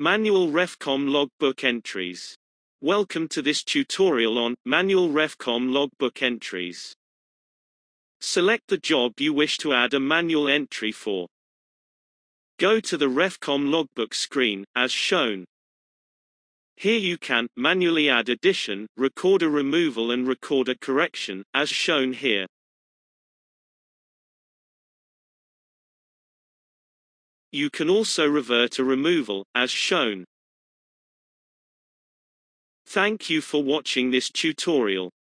Manual RefCom logbook entries. Welcome to this tutorial on Manual RefCom logbook entries. Select the job you wish to add a manual entry for. Go to the RefCom logbook screen, as shown. Here you can manually add addition, recorder removal and recorder correction, as shown here. You can also revert a removal, as shown. Thank you for watching this tutorial.